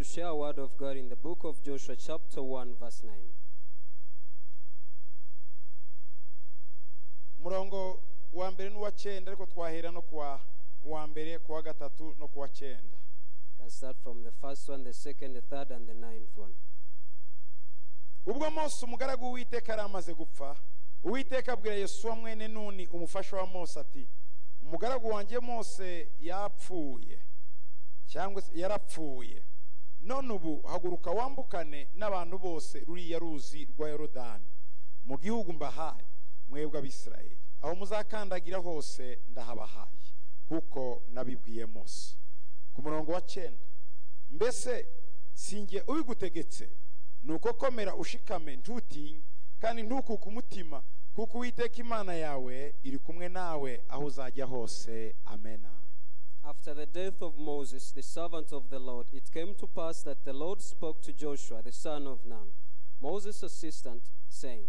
to share a word of God in the book of Joshua, chapter 1, verse 9. murongo wa mbere n'uwa cyenda ariko twahera no kuwa wa mbere kuwa gatatu no kuwa cyenda. Can start from the first one the second the third and the ninth one. Ubwo mose umugaragu w'uwiteka yari amaze gupfa uwiteka abwira yesuwa mwene nuni umufasha wa mose ati umugaragu wanjye mose yapfuye cyangwa se yarapfuye. None ubu haguruka wambukane n'abantu bose ruriya ruzi rwa yorodani. Mu gihugu mbahaye mwebwe abisirayeli. Aho muzakandagira hose ndahabahaye kuko nabibwiye mose. Ku murongo wa cyenda mbese sinjye ubigutegetse? Ni uko komera ushikame ntutinye kandi ntukuke umutima kuko uwiteka imana yawe iri kumwe nawe aho uzajya hose. Amena After the death of Moses, the servant of the Lord, it came to pass that the Lord spoke to Joshua, the son of Nun, Moses' assistant, saying,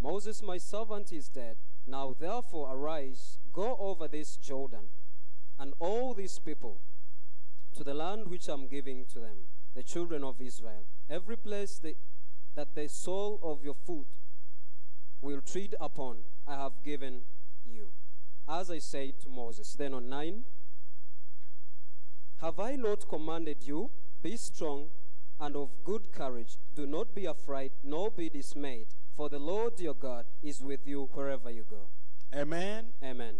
Moses, my servant, is dead. Now therefore arise, go over this Jordan, and all these people, to the land which I'm giving to them, the children of Israel. Every place that the sole of your foot will tread upon, I have given you. As I said to Moses. Then on 9, have I not commanded you? Be strong and of good courage. Do not be afraid, nor be dismayed, for the Lord your God is with you wherever you go. amen Amen.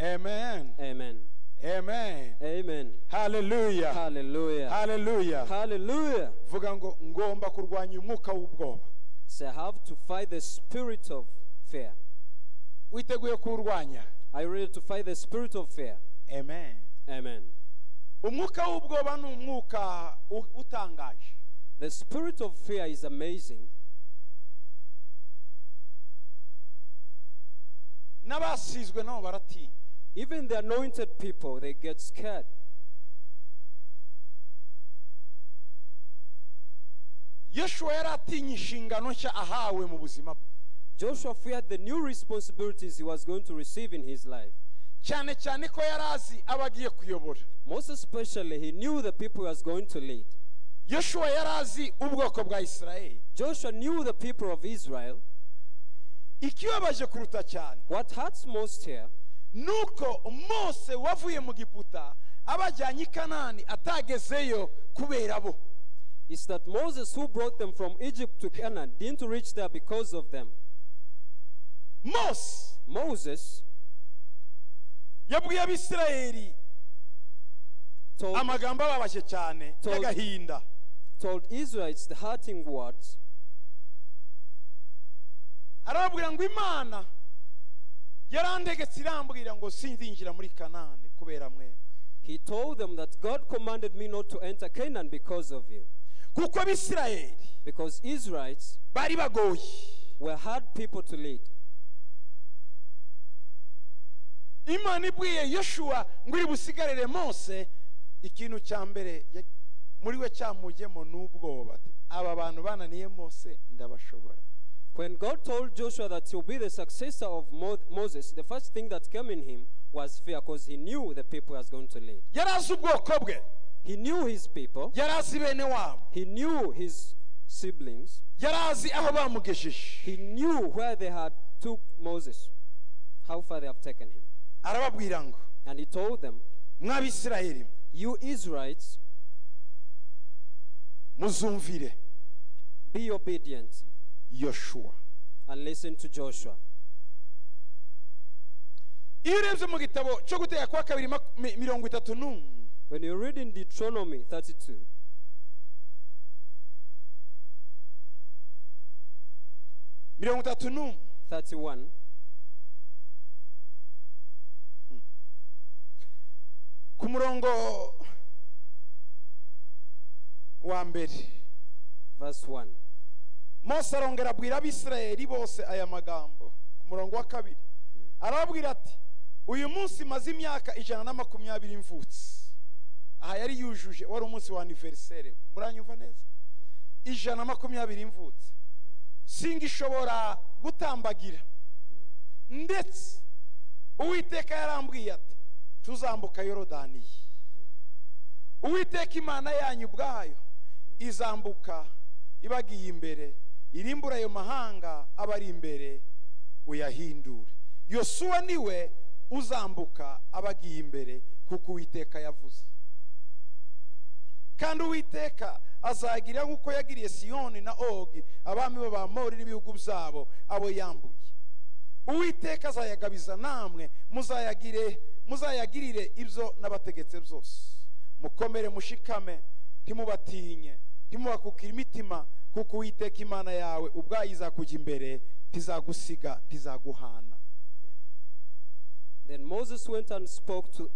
amen Amen. amen Amen. haleluya Hallelujah. haleluya Hallelujah. vuga ngo ngomba kurwanya umwuka w'ubwoba So I have to fight the spirit of fear. witeguye kuwurwanya Are you ready to fight the spirit of fear? amen Amen. Umwuka w'ubwoba ni umwuka utangaje The spirit of fear is amazing. n'abasizwe nabo baratinya Even the anointed people, they get scared. yoshuwa yari inshingano nshya ahawe mu buzima bwe Joshua feared the new responsibilities he was going to receive in his life. Cyane cyane ko yari azi abo agiye kuyobora Most especially, he knew the people he was going to lead. yoshuwa yari azi ubwoko bwa isirayeli Joshua knew the people of Israel. ikibabaje kuruta cyane What hurts most here ni uko mose wavuye mu giputa abajyanye i kanani atagezeyo kubera bo is that Moses, who brought them from Egypt to Canaan, didn't reach there because of them. mose Moses yabwiye abisirayeli told, amagambo ababaje cyane y'agahinda told Israelites the hurting words. arababwira ngo imana yarantegetse irambwira ngo sinzinjira muri kanani kubera mwebwe He told them that God commanded me not to enter Canaan because of you. kuko abisirayeli Because Israelites bari bagoye were hard people to lead. Imana ibwiye yoshuwa ngo iri busigarire mose ikintu cya mbere muri we cyamujyemo ni ubwoba. Ati, aba bantu bananiye mose ndabashobora. When God told Joshua that he'll be the successor of Mo- Moses, the first thing that came in him was fear because he knew the people he was going to lead. yari azi ubwoko bwe. He knew his people, yari azi bene wabo. He knew his siblings, yari azi aho bamugejeje he knew where they had took Moses, how far they have taken him. Arababwira ngo And he told them, mw'abisirayeli You Israelites, muzumvire be obedient yoshuwa and listen to Joshua. iyo urebye mu gitabo cyo guteka kwa kabiri mirongo itatu n'umwe. When you read in Deuteronomy 32, mirongo itatu n'umwe. 31, ku murongo wa mbere. Verse 1. mose arongera abwira abisirayeli bose aya magambo ku murongo wa kabiri. Arababwira ati uyu munsi maze imyaka ijana na makumyabiri mvutse. Aha yari yujuje wari umunsi wa aniveriseri we muranyumva neza? Ijana na makumyabiri mvutse. Singishobora gutambagira. Ndetse uwiteka yarambwiye ati tuzambuka yorodaniye uwiteka imana yanyu ubwayo izambuka ibagiye imbere irimbura ayo mahanga aba ari imbere uyahindure. Yosuwa ni we uzambuka abagiye imbere kuko uwiteka yavuze. Kandi uwiteka azagira nk'uko yagiriye siyoni na ogi abami b'abamori n'ibihugu byabo abo yambuye. Uwiteka azayagabiza namwe muzayagire muzayagirire ibyo n'abategetse byose mukomere mushikame ntimubatinye ntimubakukire imitima kuko uwiteka imana yawe ubwayo izakujya imbere ntizagusiga ntizaguhana Then Moses went and spoke to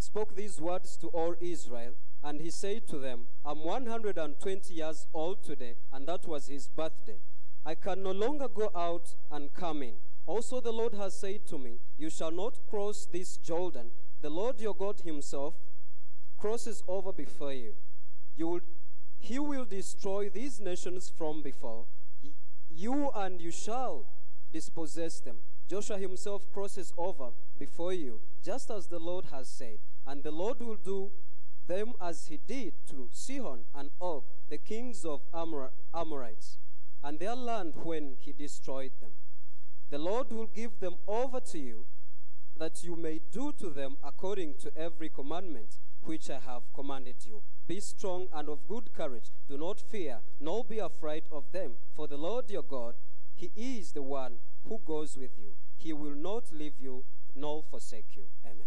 spoke these words to all Israel, and he said to them, I'm 120 years old today, and that was his birthday. I can no longer go out and come in. Also the Lord has said to me, You shall not cross this Jordan. The Lord your God himself crosses over before you. You will he will destroy these nations from before you and you shall dispossess them. Joshua himself crosses over before you, just as the Lord has said, and the Lord will do them as he did to Sihon and Og, the kings of Amor- Amorites, and their land when he destroyed them. The Lord will give them over to you, that you may do to them according to every commandment which I have commanded you. Be strong and of good courage. Do not fear, nor be afraid of them. For the Lord your God, He is the one who goes with you. He will not leave you nor forsake you. Amen.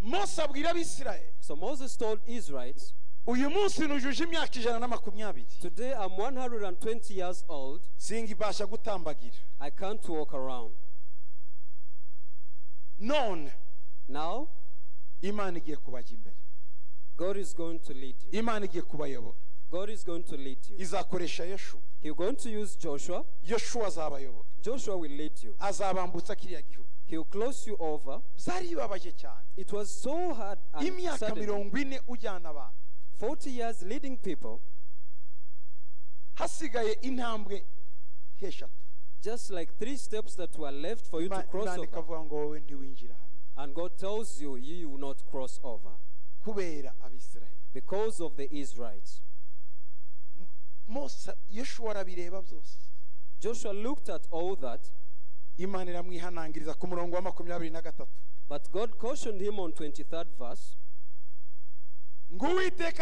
mose abwira abisirayeli So Moses told Israelites, uyu munsi nujuje imyaka ijana na makumyabiri Today I'm 120 years old. singibasha gutambagira I can't walk around. none Now, imana igiye kubajya imbere God is going to lead you. imana igiye kubayobora God is going to lead you. izakoresha yoshuwa He's going to use Joshua. yoshuwa azabayobora Joshua will lead you. azabambutsa kiriya gihugu He'll close you over. byari bibabaje cyane It was so hard and imyaka mirongo ine ujyana abantu 40 years leading people, hasigaye intambwe nk'eshatu just like three steps that were left for you to cross over. ikavuga ngo wowe ntiwinjira hariya. And God tells you, you will not cross over. Kubera abisirayeli. Because of the Israelites. Mose yoshuwa arabireba byose. Joshua looked at all that, imana iramwihanangiriza ku murongo wa makumyabiri na gatatu but God cautioned him on 23rd verse.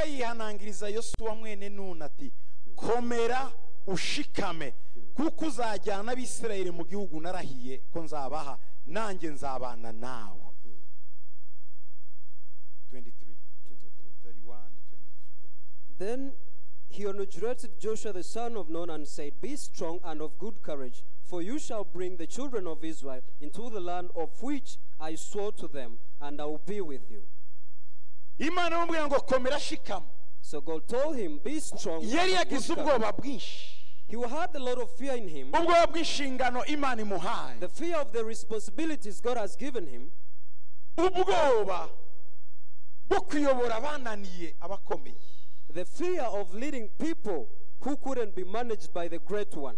Yihanangiriza yosuwa mwene komera ushikame kuko uzajyana mu gihugu narahiye ko nzabaha nanjye nzabana nawe. 23 31 Then he inaugurated Joshua the son of Nun and said, Be strong and of good courage, for you shall bring the children of Israel into the land of which I swore to them, and I will be with you. Imana imubwira ngo komera shikama So God told him, Be strong. yari yagize ubwoba bwinshi He had a lot of fear in him. ubwoba bw'inshingano imana imuhaye The fear of the responsibilities God has given him. ubwoba bwo kuyobora abananiye abakomeye The fear of leading people who couldn't be managed by the great one.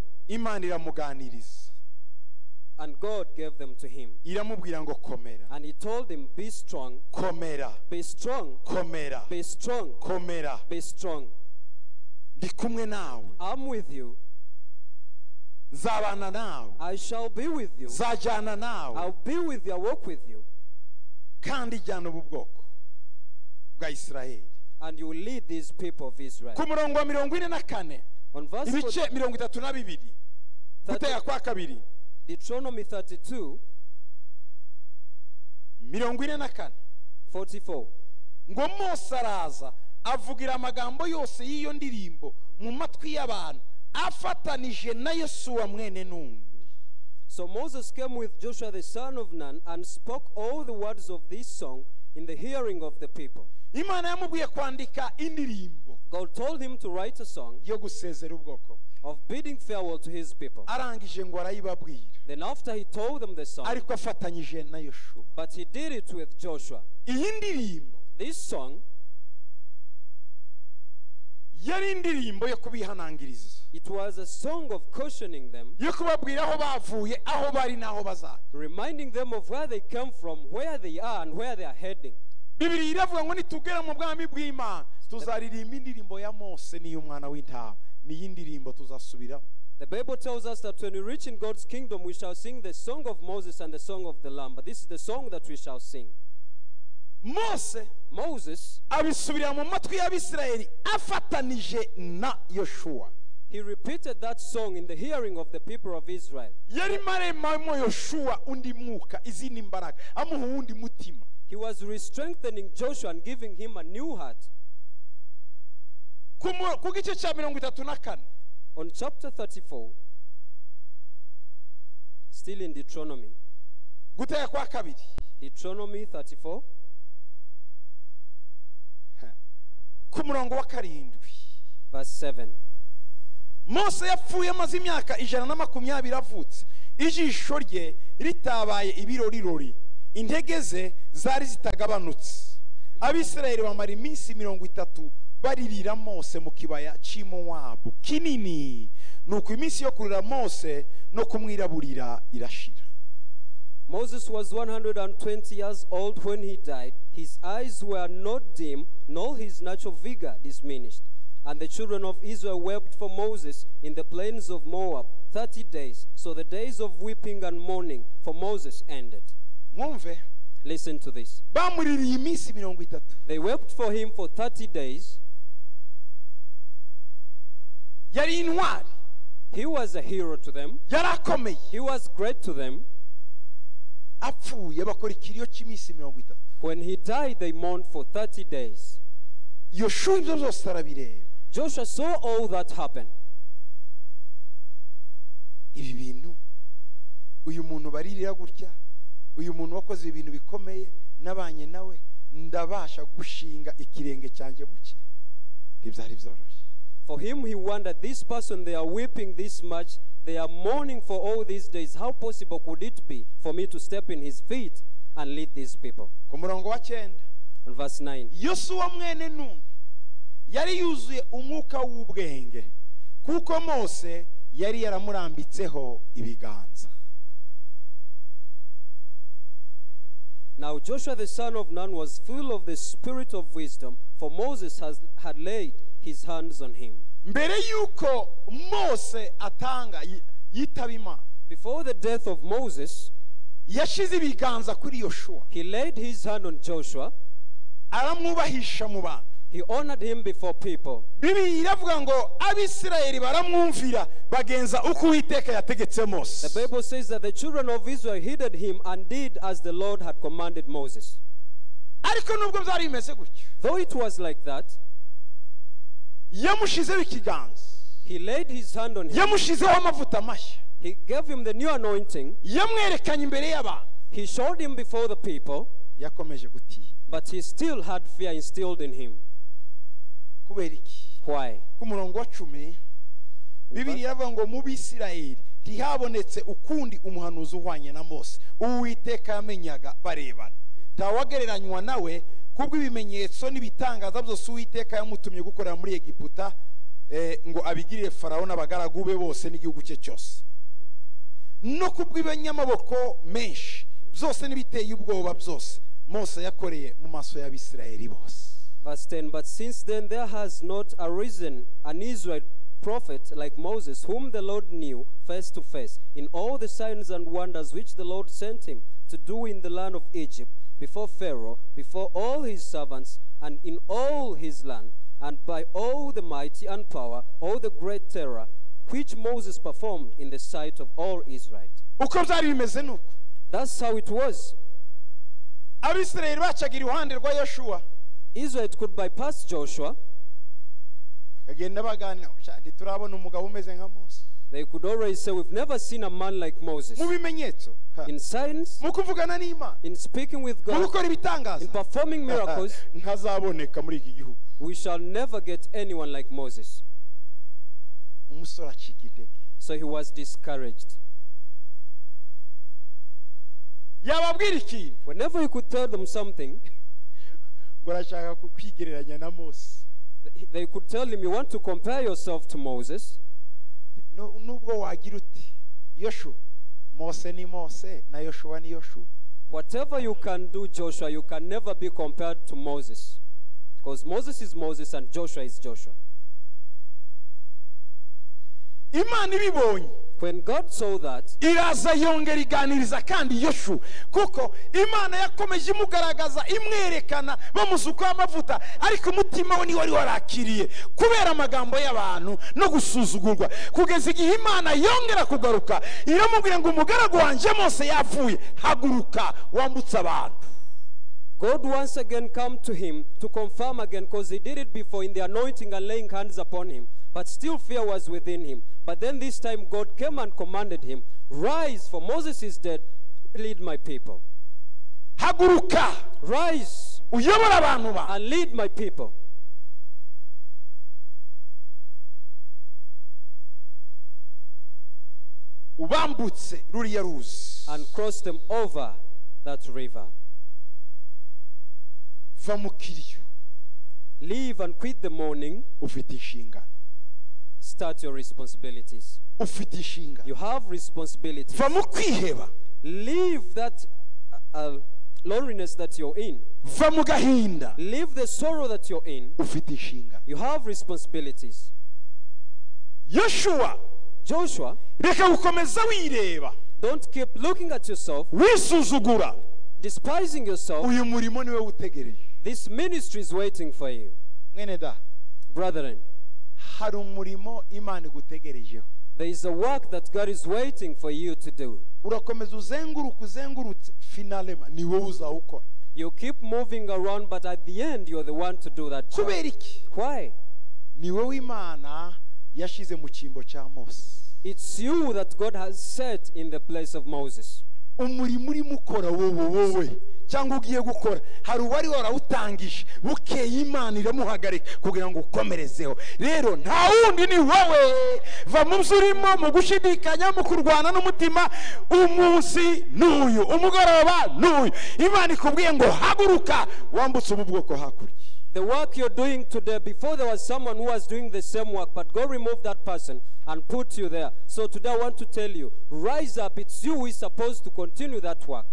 And God gave them to him. iramubwira ngo komera And he told him, Be strong, komera be strong, komera be strong, komera be strong. ndi kumwe nawe I'm with you. nzabana nawe I shall be with you. nzajyana nawe I'll be with you. I'll walk with you. kandi jyana ubu bwoko bwa isirayeli And you will lead these people of Israel. ku murongo wa mirongo ine na kane On verse 40, mirongo itatu na bibiri gutega kwa kabiri Deuteronomy 32, mirongo ine na kane 44. ngo mose araza avugira amagambo yose y'iyo ndirimbo mu matwi y'abantu afatanije na yesuwa mwene So Moses came with Joshua the son of Nun and spoke all the words of this song in the hearing of the people. imana yamubwiye kwandika indirimbo God told him to write a song yo gusezera ubwoko bwe. of bidding farewell to his people. arangije ngo arayibabwira Then after he told them the song, ariko afatanyije na yoshuwa but he did it with Joshua. iyi ndirimbo This song, yari indirimbo yo kubihanangiriza it was a song of cautioning them, yo kubabwira aho bavuye aho bari n'aho bazajya reminding them of where they come from, where they are, and where they are heading. bibiri iravuga ngo nitugera mu bwami bw'imana tuzaririmba indirimbo ya mose n'iy'umwana w'intama niyi ndirimbo tuzasubiramo The Bible tells us that when we reach in God's kingdom, we shall sing the song of Moses and the song of the Lamb. But this is the song that we shall sing. mose Moses, abisubira mu matwi y'abisirayeli afatanije na yoshuwa he repeated that song in the hearing of the people of Israel. yarimo aremamo yoshuwa undi mwuka izindi mbaraga amuha uwundi mutima He was re-strengthening Joshua and giving him a new heart. Ku gice cya mirongo itatu na kane. On chapter 34, still in Deuteronomy, gutega kwa kabiri. Deuteronomy 34, ku murongo wa karindwi. Verse 7. mose yapfuye amaze imyaka ijana na makumyabiri avutse. Ijisho rye ritabaye ibirorirori intege ze zari zitagabanutse. Abisirayeli bamara iminsi mirongo itatu baririra mose mu kibaya cy'imowabu kinini nuko iminsi yo kurira mose no kumwiraburira irashira Moses was 120 years old when he died. His eyes were not dim, nor his natural vigor diminished. And the children of Israel wept for Moses in the plains of Moab 30 days. So the days of weeping and mourning for Moses ended. mwumve Listen to this. bamuririye iminsi mirongo itatu They wept for him for 30 days. Yari intwari He was a hero to them, yari akomeye he was great to them. apfuye bakora ikiriyo cy'iminsi mirongo itatu. When he died, they mourned for 30 days. yoshuwa ibyo byose arabireba. Joshua saw all that happen. ibi bintu uyu muntu baririra gutya uyu muntu wakoze ibintu bikomeye nabanye nawe ndabasha gushinga ikirenge cyanjye muke. Ntibyari byoroshye. For him, he wondered, this person, they are weeping this much, they are mourning for all these days. How possible could it be for me to step in his feet and lead these people? ku murongo wa cyenda On verse 9. yosuwa mwene nuni yari yuzuye umwuka w'ubwenge kuko mose yari yaramurambitseho ibiganza Now Joshua the son of Nun was full of the spirit of wisdom, for Moses has, had laid his hands on him. mbere y'uko mose atanga yitaba imana Before the death of Moses, yashize ibiganza kuri yoshuwa he laid his hand on Joshua. aramwubahisha mu bantu He honored him before people. bibiliya iravuga ngo abisirayeli baramwumvira bagenza uko uwiteka yategetse The Bible says that the children of Israel heeded him and did as the Lord had commanded Moses. ariko nubwo byari bimeze gutyo Though it was like that, yamushizeho ikiganza he laid his hand on him. yamushizeho amavuta mashya He gave him the new anointing. yamwerekanye imbere y'abantu He showed him before the people, yakomeje gutinya but he still had fear instilled in him. kubera iki Why? ku murongo wa cumi bibiri iravuga ngo mu bisirayeli ntihabonetse ukundi umuhanuzi uhwanye na mose uwiteka yamenyaga barebana ntawagereranywa nawe kubw'ibimenyetso n'ibitangaza byose uwiteka yamutumye gukorera muri egiputa eh, ngo abigirire farawo n'abagaragu be bose n'igihugu cye cyose. No menshi byose n'ibiteye ubwoba byose mose yakoreye mu maso y'abisirayeli bose. Verse 10 But since then there has not arisen an Israel prophet like Moses, whom the Lord knew face to face, in all the signs and wonders which the Lord sent him to do in the land of Egypt, before Pharaoh, before all his servants, and in all his land, and by all the mighty and power, all the great terror, which Moses performed in the sight of all Israel. uko byari bimeze ni uko That's how it was. abisirayeli bacaga iruhande rwa yoshuwa Israel could bypass Joshua. Bakagenda baganira "Sha, ntiturabona umugabo umeze nka mose They could always say, We've never seen a man like Moses. mu bimenyetso In signs, mu kuvugana n'imana. in speaking with mu God, gukora in ibitangaza performing miracles, ntazaboneka muri iki gihugu. we shall never get anyone like Moses. umusore acika intege. So he was discouraged. yababwira ikintu. Whenever he could tell them something, ngo arashaka ku- kwigereranya na mose. they could tell him, You want to compare yourself to Moses? Nu- nubwo wagira uti yoshu mose ni mose na ni Whatever you can do, Joshua, you can never be compared to Moses. Because Moses is Moses and Joshua is Joshua. Imana ibibonye When God saw that, iraza yongera iganiriza kandi yoshu kuko imana yakomeje imugaragaza imwerekana bamusukaho amavuta ariko umutima we ni we wari warakiriye kubera amagambo y'abantu no gusuzugurwa kugeza igihe imana yongera kugaruka iramubwira ngo umugaragu wanjye mose yapfuye haguruka wambutse abantu God once again come to him to confirm again because he did it before in the anointing and laying hands upon him. But still fear was within him. But then this time God came and commanded him, Rise, for Moses is dead. Lead my people. haguruka Rise and lead my people. ubambutse ruriya ruzi And cross them over that river. va mu kiriyo Leave and quit the morning ufite inshingano Start your responsibilities. ufite You have responsibilities. va mu kwiheba Leave that uh, uh, loneliness that you're in. va mu gahinda Leave the sorrow that you're in. ufite You have responsibilities. yoshuwa Joshua, reka gukomeza wireba don't keep looking at yourself, wisuzugura despising yourself. uyu murimo niwe utegereje This ministry is waiting for you. mwene da Brethren, hari umurimo imana igutegerejeho there is a work that God is waiting for you to do. urakomeza uzenguruka uzengurutse finalema ni wowe uzawukora You keep moving around, but at the end, you're the one to do that job. kubera iki Why? ni wowe imana yashize mu cyimbo cya mose It's you that God has set in the place of Moses. Umurimo urimo ukora wowe wowe. Cyangwa ugiye gukora. Hari uwari warawutangije. Bukeye imana iramuhagarika kugira ngo ukomerezeho. Rero nta wundi ni wowe. Va mu byo urimo mu gushidikanya mu kurwana n'umutima. Umunsi n'uyu. Umugoroba n'uyu. Imana ikubwiye ngo haguruka. Wambutse ubu bwoko hakurya. The work you're doing today, before there was someone who was doing the same work, but God removed that person and put you there. So today I want to tell you, rise up. It's you who is supposed to continue that work.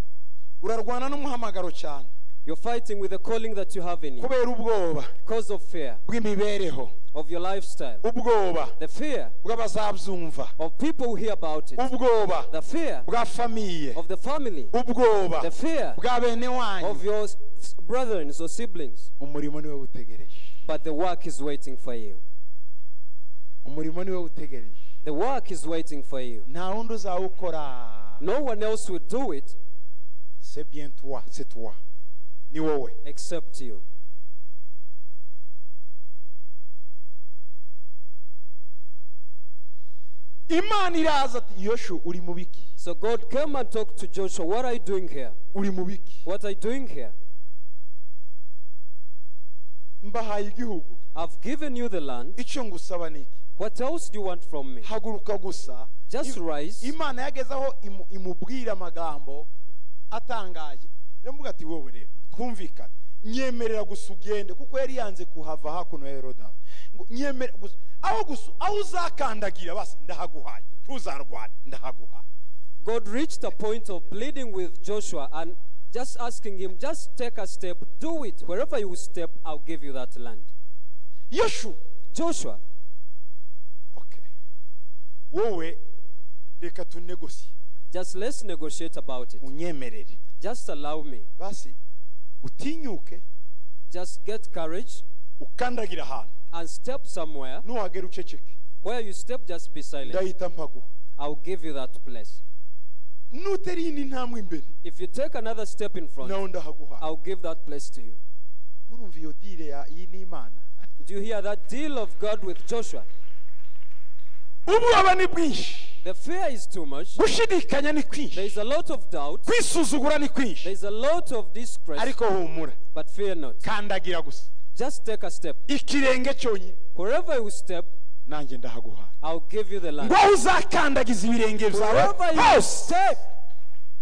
urarwana n'umuhamagaro cyane You're fighting with the calling that you have in you kubera ubwoba because of fear bw'imibereho of your lifestyle, the fear of people who hear about it, the fear of the family, the fear bwa bene wanyu of your s- brethren or siblings. umurimo niwe utegereje. But the work is waiting for you. umurimo niwe utegereje. The work is waiting for you. nta wundi uzawukora. No one else will do it c'est bien toi c'est toi. Ni wowe. except you. Imana iraza ati yoshu uri mu biki So God came and talked to Joshua, What are you doing here? uri mu biki What are you doing here? mbahaye igihugu I've given you the land. icyo ngusaba ni iki What else do you want from me? haguruka gusa Just rise. imana yageze aho imu- imubwira amagambo atangaje iramuga ati wowe rero twumvikane nyemerera gusa ugende kuko yari yanze kuhava hakuno ya yorodani ngo nyemerera gusa aho gusa aho uzakandagira basi ndahaguhaye ntuzarwane ndahaguhaye God reached a point of pleading with Joshua and just asking him, Just take a step, do it. Wherever you step, I'll give you that land. yoshu Joshua, okay wowe reka tunegosiye just let's negotiate about it. unyemerere Just allow me. basi utinyuke Just get courage ukandagira ahantu and step somewhere. nuhagera uceceke Where you step, just be silent. ndahita mpaguha I'll give you that place. nutera iyindi ntambwe imbere If you take another step in front, nawe ndahaguha I'll give that place to you. murumva iyo dile ya iyi ni imana Do you hear that deal of God with Joshua? Ubwoba ni bwinshi The fear is too much. gushidikanya ni There kwinshi is a lot of doubt. kwisuzugura ni kwinshi There is a lot of disgrace. ariko humura But fear not. kandagira gusa Just take a step. ikirenge cyonyine Wherever you step, nanjye ndahaguhaye I'll give you the land. ngo aho uzakandagiza ibirenge byawe Wherever you hose step,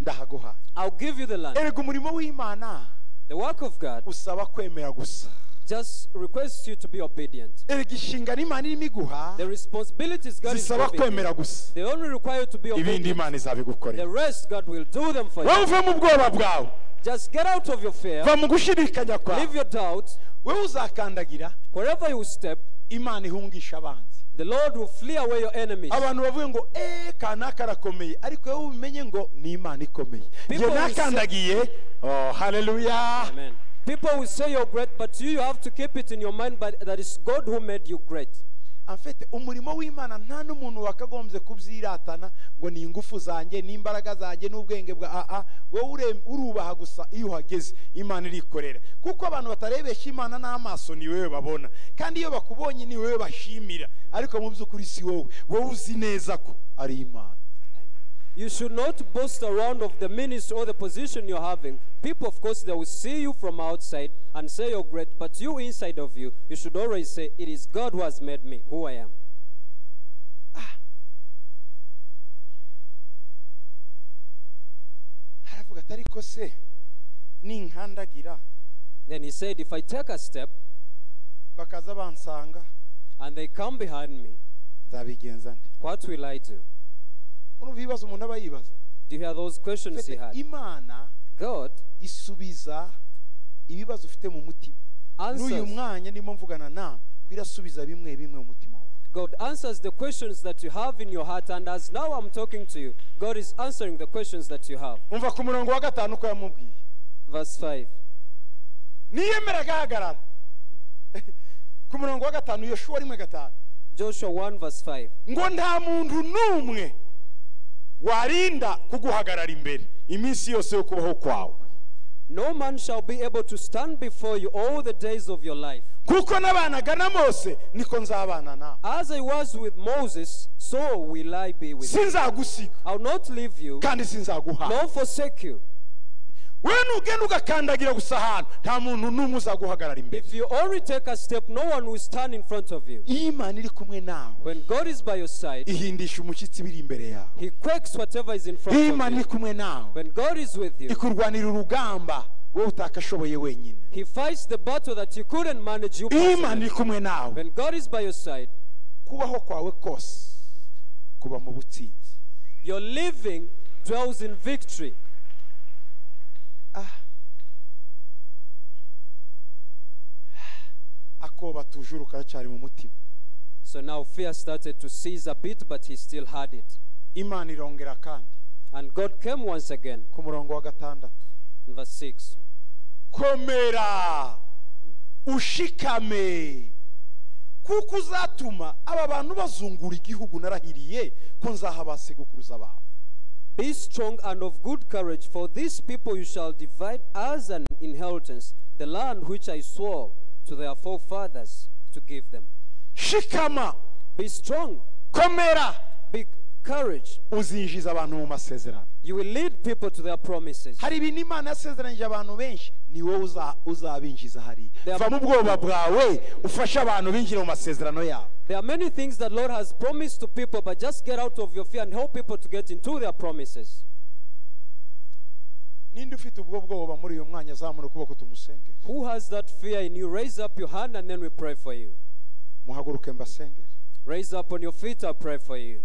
ndahaguhaye I'll give you the land. erega umurimo w'imana The work of God usaba kwemera gusa just requests you to be obedient. inshingano imana irimo iguha The responsibilities God is zisaba giving kwemera you, gusa they only require you to be ibindi obedient. imana The izabigukorera rest, God will do them for wowe you. uve mu bwoba bwawe Just get out of your fear. va mu gushidikanya kwawe Leave your doubt. wowe uzakandagira Wherever you step, imana ihungisha abanzi The Lord will flee away your enemies. abantu bavuga ngo eh, eee kanaka arakomeye ariko wowe ubimenye ngo ni imana ikomeye People will say- nakandagiye oh haleluya Amen. People will say you're great, but you, have to keep it in your mind but that it's God who made you great. afite umurimo w'imana nta n'umuntu wakagombye kubyiratana ngo ni ingufu zanjye n'imbaraga zanjye n'ubwenge bwa aa wowe urubaha gusa iyo uhageze imana irikorera. Kuko abantu batarebesha imana n'amaso ni wowe babona. Kandi iyo bakubonye ni wowe bashimira. Ariko mu by'ukuri si wowe. Wowe uzi neza ko ari imana. You should not boast around of the ministry or the position you're having. People, of course, they will see you from outside and say you're great, but you inside of you, you should always say, It is God who has made me who I am. Ah. haravuga ati ariko se ninkandagira Then he said, If I take a step and they come behind me, what will I do? Urumva ibibazo umuntu aba yibaza Do you hear those questions he had? imana God isubiza ibibazo ufite mu mutima n'uyu mwanya ndimo mvugana nawe kwirasubiza bimwe bimwe mu mutima wawe God answers the questions that you have in your heart, and as now I'm talking to you, God is answering the questions that you have. umva ku murongo wa gatanu uko yamubwiye Verse 5. niyemera agahagarara ku murongo wa gatanu yoshuwa rimwe gatanu Joshua 1, verse 5. Warinda kuguhagarara imbere iminsi yose yo kubaho kwawe No man shall be able to stand before you all the days of your life. kuko nabanaga na mose niko nzabana nawe As I was with Moses, so will I be with you. sinzagusiga I'll not leave you, kandi sinzaguhana nor forsake you. We nugenda ugakandagira gusa ahantu. Nta muntu n'umwe uzaguhagarara imbere. If you only take a step, no one will stand in front of you. iyo imana iri kumwe nawe. When God is by your side, ihindisha umushyitsi biri imbere yawe. He quakes whatever is in front iyo of imana iri kumwe nawe When God is with you, ikurwanira urugamba wowe utakashoboye wenyine. He fights the battle that you couldn't manage you iyo imana iri kumwe nawe When God is by your side, kubaho kwawe kose kuba mu butsinzi. your living dwells in victory. Akoba tujuru karacyari mu mutima. So now fear started to seize a bit, but he still had it. imana irongera kandi. And God came once again. Ku murongo wa gatandatu. In verse 6. komera. Ushikame. Kuko uzatuma aba bantu bazungura igihugu narahiriye ko nzaha babo Be strong and of good courage, for these people you shall divide as an inheritance the land which I swore to their forefathers to give them. shikama. Be strong, komera. Be courage. uzinjiza abantu mu masezerano You will lead people to their promises. hari ibintu imana yasezeranyije abantu benshi ni wowe uza- uzabinjiza hariya There are- va mu bwoba bwawe ufashe abantu binjire mu masezerano yabo There are many things that Lord has promised to people, but just get out of your fear and help people to get into their promises. ninde ufite ubwo bwoba muri uyu mwanya azamura ukuboko tumusengere Who has that fear in you? Raise up your hand and then we pray for you. Raise up on your feet, I'll pray for you.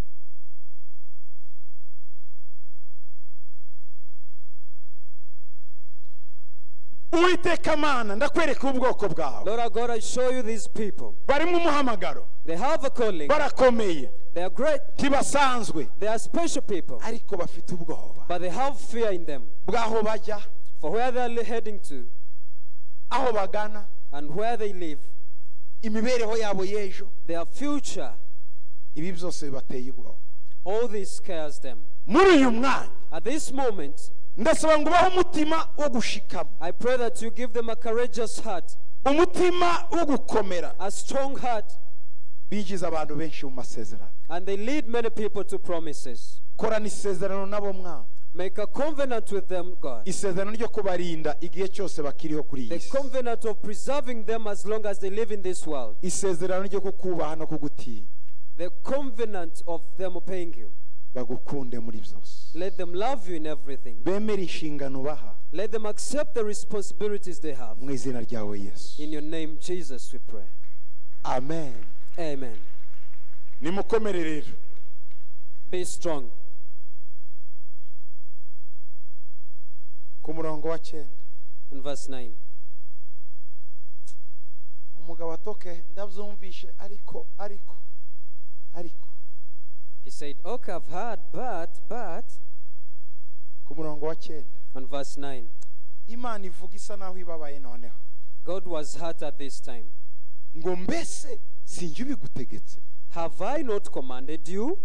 Uwiteka mana ndakwereka ubwoko bwawe Lord our God, I show you these people. bari mu They have a calling. barakomeye They are great. ntibasanzwe They are special people. ariko bafite ubwoba But they have fear in them bw'aho bajya for where they are heading to aho bagana and where they live, imibereho yabo y'ejo their future. ibi byose bibateye ubwoba All this scares them. muri uyu mwanya At this moment, ndasaba ngo ubahe umutima wo gushikama I pray that you give them a courageous heart, umutima wo gukomera a strong heart, binjiza abantu benshi mu masezerano and they lead many people to promises. korana isezerano nabo Make a covenant with them, God. isezerano ryo kubarinda igihe cyose bakiriho kuri The iyi covenant of preserving them as long as they live in this world. isezerano ryo kukubaha no kugutinya The covenant of them obeying you. Bagukunde muri byose Let them love you in everything. bemere inshingano ubaha Let them accept the responsibilities they have. mu izina ryawe yesu In your name, Jesus, we pray. amen Amen. nimukomere rero Be strong. ku murongo wa cyenda In verse 9. umugabo atoke ndabyumvishe ariko ariko ariko He said, Okay, I've heard, but, but, ku murongo wa cyenda on verse 9, imana ivuga isa naho ibabaye noneho. God was hurt at this time. ngo mbese sinjye ubigutegetse? Have I not commanded you?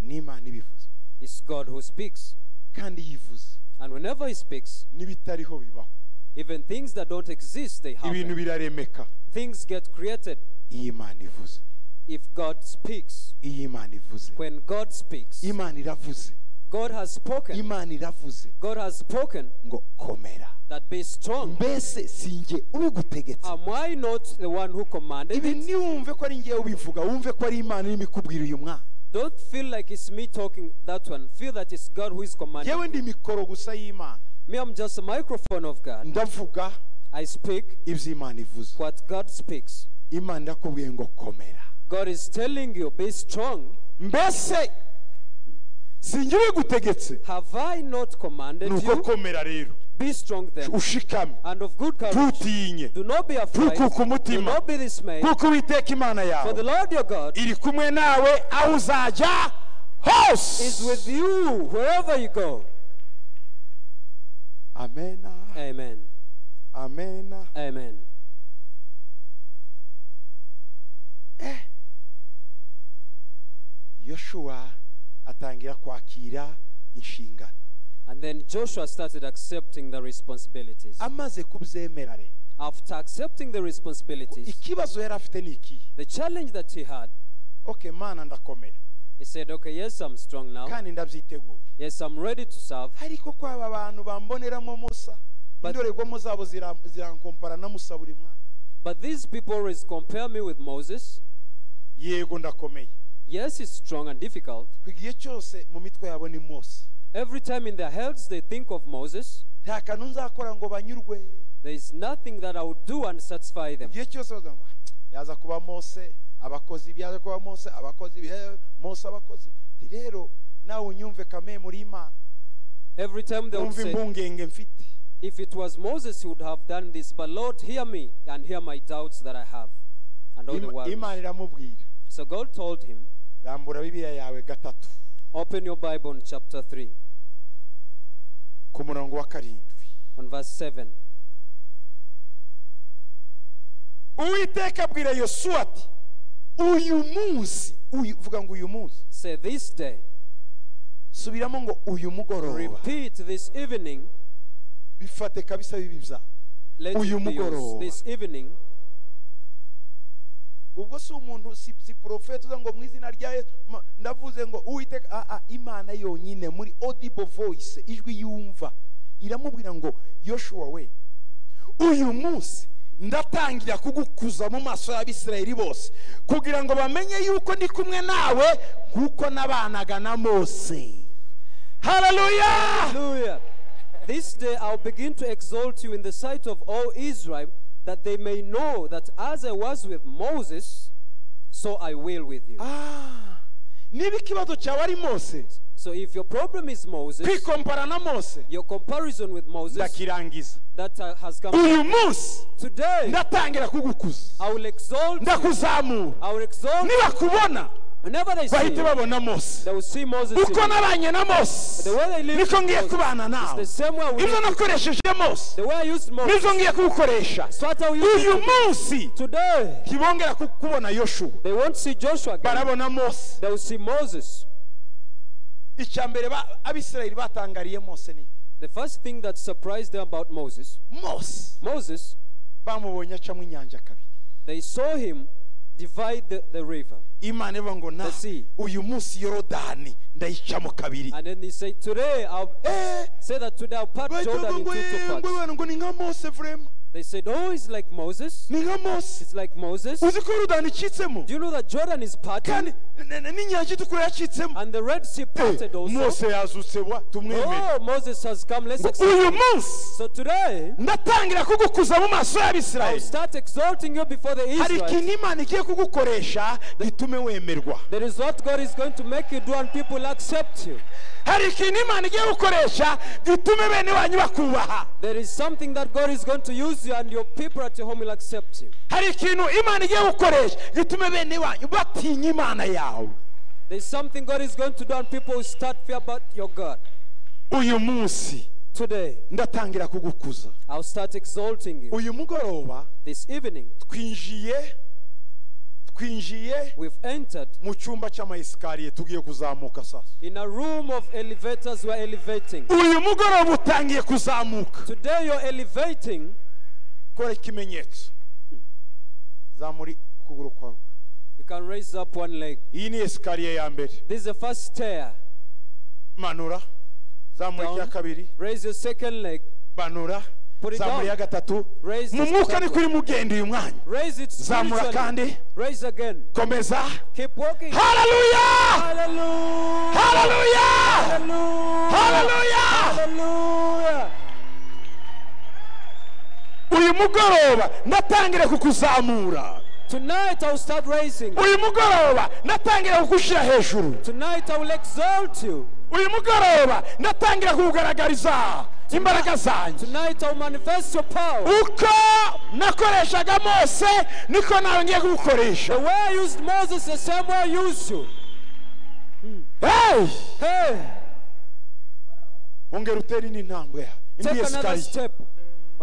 ibivuze. It's God who speaks. kandi yivuze. And whenever He speaks, n'ibitariho bibaho. even things that don't exist, they ibintu happen. biraremeka. Things get created. Iyo imana ivuze if God speaks. iyo imana ivuze When God speaks, imana iravuze God has spoken. imana iravuze God has spoken ngo komera that be strong. mbese sinjye ubigutegetse Am I not the one who commanded ibi it? ntiwumve ko ari ngewe ubivuga wumve ko ari imana irimo ikubwira uyu mwana Don't feel like it's me talking that one. Feel that it's God who is commanding. yewe ndi mikoro gusa y'imana Me, I'm just a microphone of God. ndavuga I speak ibyo imana ivuze what God speaks. imana irakubwiye ngo komera God is telling you, be strong. mbese sinjye ubigutegetse Have I not commanded you? komera rero Be strong then, ushikame and of good courage. ntutinye Do not be afraid. ntukuke Do umutima not be dismayed. kuko uwiteka imana For the yawe Lord your God iri kumwe nawe aho uzajya hose is with you wherever you go. amena Amen. amena Amen. Yoshuwa atangira kwakira inshingano And then Joshua started accepting the responsibilities. amaze kubyemera rero After accepting the responsibilities, ikibazo yari afite ni iki the challenge that he had, oke mana ndakomera he said, Okay, yes, I'm strong now. kandi ndabyiteguye Yes, I'm ready to serve. ariko ko aba bamboneramo musa But- indorerwamo zabo zirankompara na musa buri mwanya But these people always compare me with Moses. yego ndakomeye Yes, it's strong and difficult. ku gihe cyose mu mitwe yabo ni mose Every time in their heads they think of Moses. nta kantu nzakora ngo banyurwe There is nothing that I would do and satisfy them. igihe cyose bavuga ngo yaza kuba mose abakozi ibi kuba mose abakozi mose abakozi Ati rero nawe unyumve kame muri imana Every time they would say, impungenge mfite If it was Moses, he would have done this. But Lord, hear me and hear my doubts that I have. And all the worries. So God told him, rambura bibiliya yawe gatatu. Open your Bible in chapter 3, ku murongo wa karindwi. On verse 7. uwiteka abwira yosuwa ati uyu munsi uyu vuga ngo uyu munsi Say, This day, subiramo ngo uyu mugoroba. repeat this evening, bifate kabisa bibi byawe Uyu mugoroba. This evening, ubwo si umuntu si, porofeti uza ngo mu izina rya ndavuze ngo uwiteka ah, ah, imana yonyine muri audible voice ijwi yumva. Iramubwira ngo yoshuwa we uyu munsi ndatangira kugukuza mu maso y'abisirayeli bose kugira ngo bamenye yuko ndi kumwe nawe nk'uko nabanaga na mose. Hallelujah. This day I'll begin to exalt you in the sight of all Israel, that they may know that as I was with Moses, so I will with you. Ah, niba ikibazo cyawe ari mose? So if your problem is Moses, kwikompara na mose. your comparison with Moses ndakirangiza. that uh, has come uyu munsi today, ndatangira kugukuza. I will exalt you. ndakuzamura I will exalt you. nibakubona Whenever they see bahite you, babona mose they will see Moses. in uko nabanye na mose The way they live niko ngiye Moses, kubana nawe the same way we ibyo nakoresheje mose The way I used Moses, nizo ngiye kugukoresha it's what I will use uyu today. munsi ntibongera ku- kubona yoshuwa they won't see Joshua again. barabona mose They will see Moses. icya mbere abisirayeli batangariye mose ni? The first thing that surprised them about Moses, mose Moses, bamubonye acamo inyanja kabiri. they saw him divide the, the river. imana ivuga ngo na The sea. uyu munsi yorodani ndayicamo kabiri And then he said, Today I'll Eh, say that today I'll part Jordan into two "Eh, parts. ngo ni nka mose They said, Oh, it's like Moses. ni nka mose It's like Moses. uzi ko yorodani icitsemo Do you know that Jordan is parted kandi n- n- n'inyanja itukura yacitsemo and the Red Sea Eh, parted also? mose yazutse wa tumwemere Oh, Moses has come. Let's accept uyu munsi So today, ndatangira kugukuza mu maso I'll y'abisirayeli start exalting you before the hari Israelites. ikintu imana igiye kugukoresha gitume wemerwa That is what God is going to make you do, and people accept you. hari ikintu imana igiye gukoresha gitume bene wanyu bakubaha There is something that God is going to use you and your people at your home will accept you. hari ikintu imana igiye gukoresha gitume bene wanyu batinya imana yawe There's something God is going to do, and people will start fear about your God. uyu munsi Today, ndatangira kugukuza I'll start exalting you. uyu mugoroba This evening, twinjiye twinjiye we've entered mu cyumba cy'amayesikariye tugiye kuzamuka sasa in a room of elevators. We're elevating. uyu mugoroba utangiye kuzamuka Today, you're elevating. Kora ikimenyetso zamura ukuguru kwawe. You can raise up one leg. iyi ni esikariye ya mbere. This is the first stair. manura. Zamura iya kabiri. Raise your second leg. it zamura iya gatatu. Mu mwuka ni gatatu. kuri mugenda uyu mwanya. Zamura kandi. Komeza. Keep walking. haleluya uyu mugoroba natangire kukuzamura Tonight I'll start raising. uyu mugoroba natangire kugushyira hejuru Tonight I will exalt you. uyu mugoroba ndatangira kukugaragariza imbaraga zanjye Tonight I'll manifest your power. uko nakoreshaga mose niko nawe ngiye The kugukoresha way I used Moses, the same way I use you. Hey! Hey, ongera utere indi ntambwe take another step.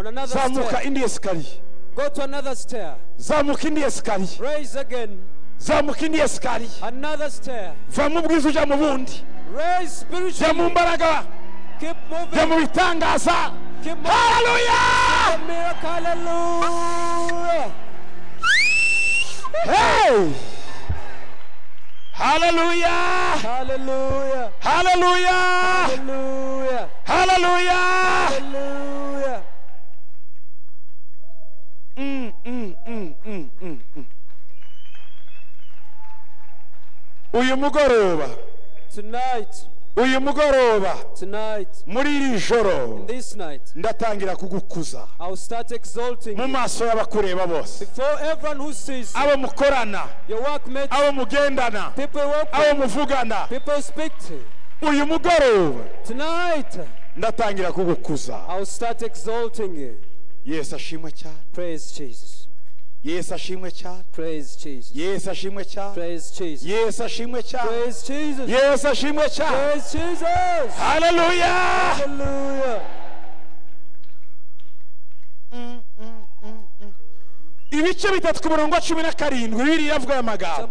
Zamuka indi esikariye Go to another stair. zamuka indi esikariye Raise again. zamuka indi esikariye Another stair. va mu bwiza ujya mu bundi Raise jya mu spiritually. mbaraga Keep jya mu moving. bitangaza Keep moving. haleluya The miracle. Hallelujah. hey haleluya Hallelujah. haleluya Hallelujah. haleluya Hallelujah. Uyu mugoroba. Tonight, uyu mugoroba. Tonight, muri iri joro. This night, ndatangira kugukuza. I'll start exalting mu you. maso y'abakureba bose. Before everyone who sees you, abo mukorana. Abo mugendana. People you work abo muvugana. People speak to. uyu mugoroba. Tonight, ndatangira kugukuza. I'll start exalting you. yesu ashimwe cyane. Praise Jesus. Yesu ashimwe cyane Praise Jesus. yesu ashimwe cyane Praise Jesus. yesu ashimwe cyane Praise Jesus. yesu ashimwe cyane Praise Jesus. Hallelujah. Hallelujah. Mm, mm, mm, ibice bitatu ku murongo wa cumi na karindwi bibiri iravuga aya magambo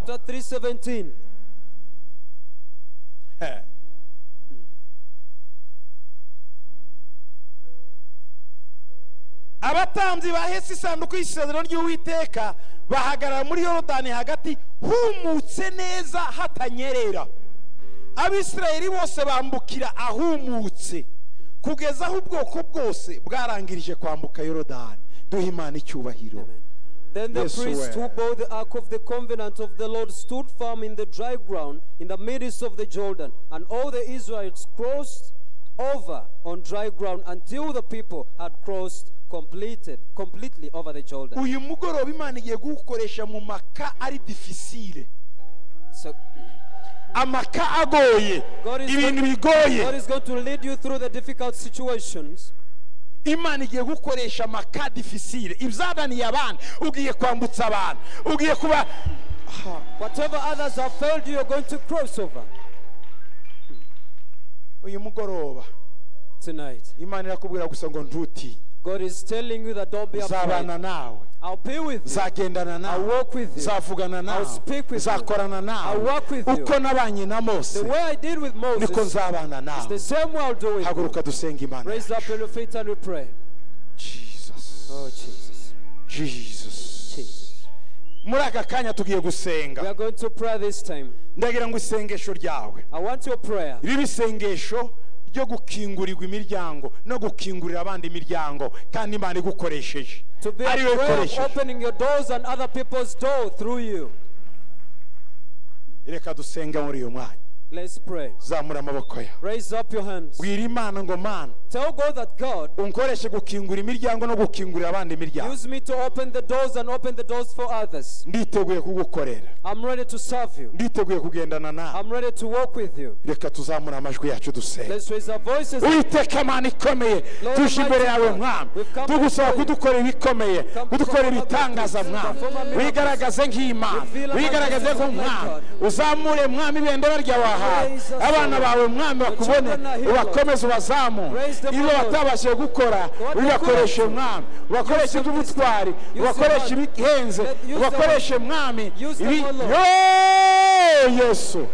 abatambyi bahetse isanduku y'isezerano ry'uwiteka bahagarara muri yorodani hagati humutse neza hatanyerera. Abisirayeli bose bambukira ahumutse. Kugeza aho ubwoko bwose bwarangirije kwambuka yorodani. Duha imana icyubahiro. Then the Yes, priest who bore the ark of the covenant of the Lord stood firm in the dry ground in the midst of the Jordan, and all the Israelites crossed over on dry ground until the people had crossed completed completely over the Jordan. uyu mugoroba imana igiye gukoresha mu maka ari difisire So amaka agoye ibintu bigoye God is going to lead you through the difficult situations. imana igiye gukoresha amaka difisire ibyananiye abandi ugiye kwambutsa abantu ugiye kuba. Whatever others have failed you, you're going to cross over uyu mugoroba tonight. imana irakubwira gusa ngo ntuti God is telling you that don't be afraid. nawe I'll be with you. nzagendana I'll nawe walk with you. nawe speak with you. nzakorana I'll work with you. uko nabanye na mose The way I did with Moses, niko nzabana nawe the same way I'll do with you. haguruka dusenga imana Raise up your feet and we pray. jesus Oh, Jesus. jesus Jesus. muri aka kanya tugiye We gusenga are going to pray this time. ndagira ngo isengesho ryawe I want your prayer ribe isengesho ryo gukingurirwa imiryango no gukingurira abandi imiryango kandi imana igukoresheje. Ari we reka dusenge muri uyu mwanya. Zamura amaboko yawe wira imana ngo mana Tell God that God, unkoreshe gukingura imiryango no gukingurira abandi imiryango. use me to open the doors and open the doors for others. nditeguye kugukorera. I'm ready to serve you. nditeguye kugendana nawe. I'm ready to walk with you. reka tuzamure amajwi yacu dusenga Let's raise our voices. uwiteka mana ikomeye. Tuje imbere yawe mwami. tugusaba kudukora ibikomeye. Kudukora ibitangaza mwami. wigaragaze nk'imana. Wigaragaze God. uzamure mwami ibendera ryawe us, abana bawe mwami bakubone. ubakomeze ubazamure. ibyo batabashije gukora ubakoreshe mwami ubakoreshe iby'ubutwari ubakoreshe ibihenze. Ubakoreshe mwami ibi yesu.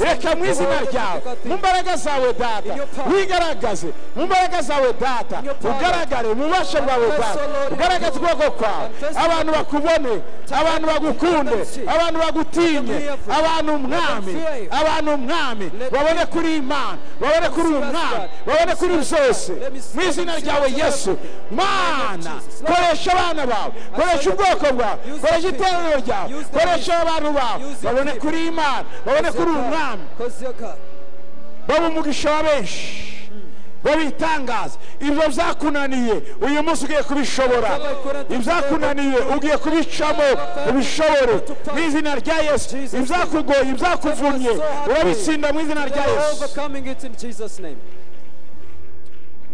reka mu izina ryawe. Mu mbaraga zawe data. Wigaragaze mu mbaraga zawe data. Ugaragare mu bubasha bwawe data. Ugaragaze ubwoko kwawe. Abantu bakubone. Abantu bagukunde. Abantu bagutinye. Abantu umwami abantu umwami babone kuri imana. Babone kuri uyu mwami. babone kuri byose mu izina ryawe yesu. mana. Koresha abana bawe. Koresha ubwoko bwawe. Koresha iteraniro ryawe. Koresha abantu bawe. Babone kuri imana. Babone kuri uyu Because you're God. baba umugisha wa benshi babitangaza ibyo byakunaniye uyu munsi ugiye kubishobora. Ibyakunaniye ugiye kubicamo ubishobore. mu izina rya yesu. Ibyakugoye ibyakuvunnye. Urabitsinda mu izina rya yesu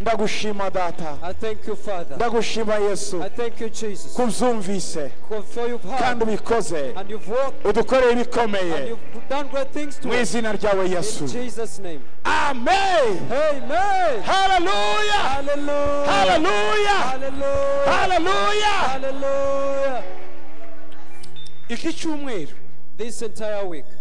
ndagushima data. Ndagushima yesu. Ko ubyumvise kandi ubikoze. Udukoreye ibikomeye. mu izina ryawe yesu. Amen. Hararuya hararuya hararuya iki cyumweru.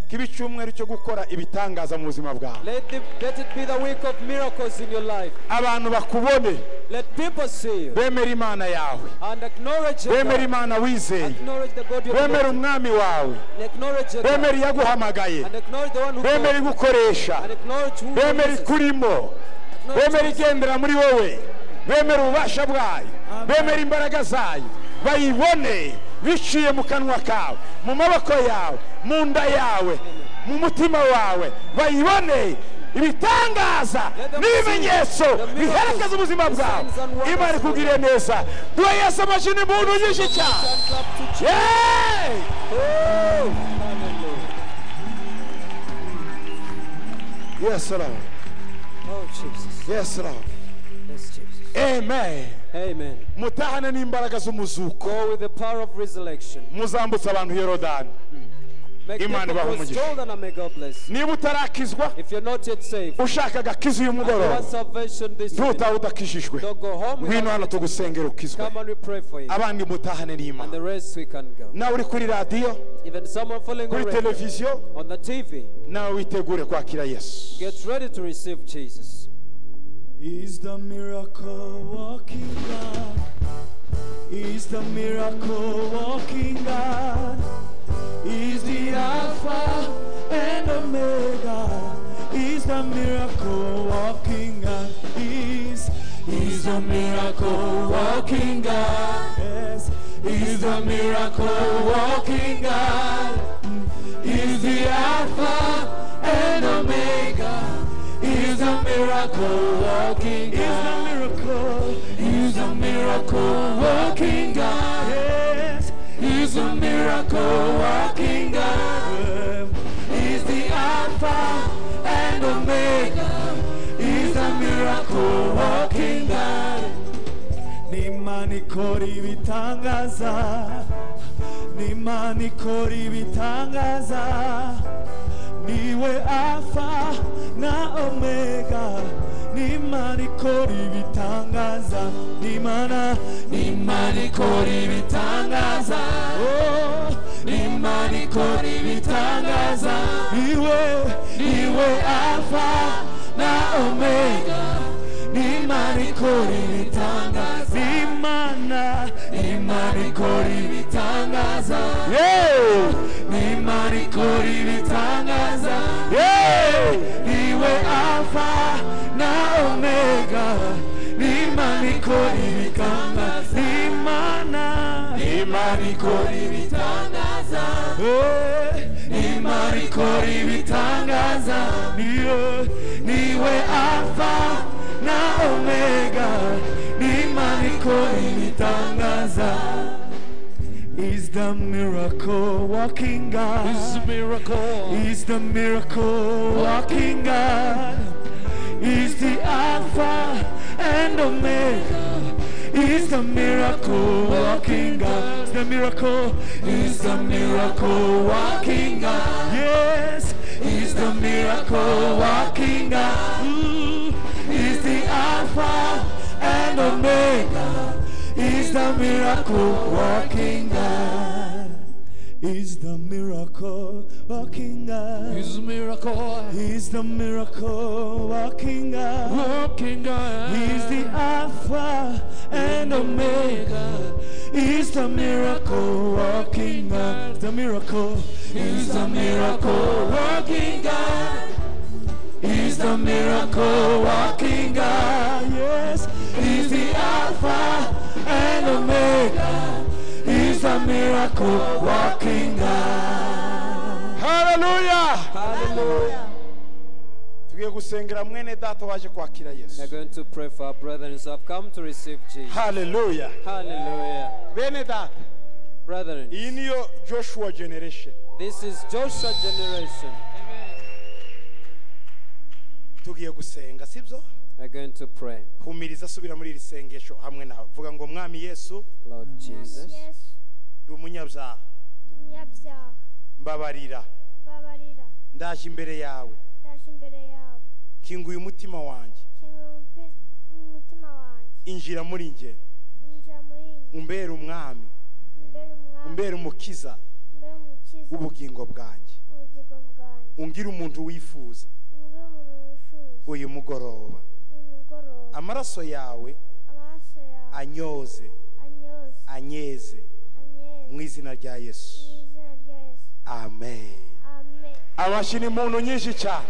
This entire week, kiba icyumweru cyo gukora ibitangaza mu buzima bwawe let it, let it be the week of miracles in your life. abantu bakubone. Let people see you. Bemera imana yawe. And acknowledge your bemera God. imana wizeye Acknowledge the God you bemera have umwami wawe. Acknowledge your God. bemera iyaguhamagaye And acknowledge the one who bemera called. igukoresha. And acknowledge who bemera uses. ikurimo. Bemera igendera muri wowe. Bemera ububasha bwayo. Bemera imbaraga zayo. Bayibone biciye mu kanwa kawe mu maboko yawe mu nda yawe mu mutima wawe bayibone ibitangaza n'ibimenyetso biherekeza ubuzima bwawe imana ikugirire neza duhe yesu amashini muntu nyinshi cyane And rawe rawe! Oh. Yes, Lord. Oh, Jesus. Yes, Lord. Yes, Jesus. Amen. Amen. mutahane n'imbaraga z'umuzuko Go with the power of resurrection. muzambutse abantu yorodani mm-hmm. Make Imana people ibahe was umugisha. told and may God bless. niba utarakizwa If you're not yet saved, ushaka agakiza uyu you mugoroba want salvation this ntutahe evening, udakijijwe don't go home. ngwino without hano it. tugusengera ukizwe Come and we pray for you. abandi mutahane And n'imana the rest we can go. nawe uri kuri radiyo Even someone following kuri televiziyo on the TV, nawe witegure kwakira yesu get ready to receive Jesus. Is the miracle walking God? Is the miracle walking God? Is the Alpha and Omega? Is the miracle walking God? Is is the miracle walking God? Yes, is the miracle walking God? Is the miracle walking God. Is a miracle. Is a miracle walking God. Yes. Is a miracle walking God. Is the Alpha and Omega. Is a miracle walking God. Nimani kori bitangaza. Nimani kori bitangaza. Ni we alfa na omega nimana ikora ibitangaza nimana nimana ikora ibitangaza oh nimana ikora ibitangaza ni we ni we alfa na omega nimana ikora ibitangaza nimana nimana ikora ibitangaza yeee nimana ikora ibitangaza ni we alfa na omega. Nimana ikora ibitangaza nimana imana ikora ibitangaza nimana ikora ibitangaza ni we alfa the miracle walking God. Is a miracle. is the miracle walking God. Is the Alpha and Omega. Is the miracle walking God. Is the miracle. Is the miracle walking God. Yes. Is the miracle walking God. Is the Alpha and Omega is the miracle working God is the miracle working God Is miracle. He's the miracle working God. Working God. He's the Alpha and Omega. Is the miracle working God. The miracle. Is the miracle working God. He's the miracle working God. Yes. He's the Alpha and Omega. He's a miracle walking God. Hallelujah. Hallelujah. tugiye gusengera mwene data waje kwakira We're yesu going to pray for our brethren who have come to receive Jesus. hallelujah Hallelujah. bene data Brethren, iyi niyo joshua generation this is Joshua generation. tugiye gusenga sibyo We're going to pray. humiriza asubira muri iri sengesho hamwe nawe. Vuga ngo mwami yesu Lord Jesus, yesu ndi umunyabyaha. umunyabyaha. Mbabarira. Babarira ndaje imbere yawe. Ndaje imbere yawe. Kinguye umutima wanjye. Kinga umupi- umutima wanjye. Injira muri njye. Injira muri njye. Umbere umwami. Imbere umwami. Umbere umukiza. Imbere umukiza. W'ubugingo bwanjye. Ubugingo bwanjye. Ungire umuntu wifuza. Uyu mugoroba. Amaraso yawe anyoze anyeze mu izina rya yesu. amen. Amen. Amashyi ni muntu nyinshi cyane.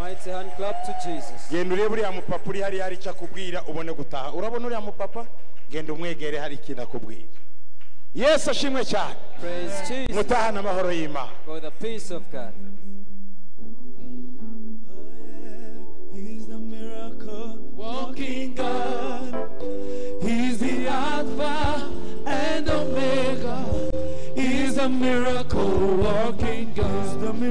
Mighty hand clap to Jesus. genda urebe uriya mupapa uri hariya hari icyo akubwira ubone gutaha. Urabona uriya mupapa? Genda umwegere hari ikintu akubwira. Yesu ashimwe cyane. Praise Jesus. mutahane amahoro y'imana. Walking God. He's the Alpha and Omega. He's a miracle working God. He's the miracle.